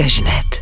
Proježenet.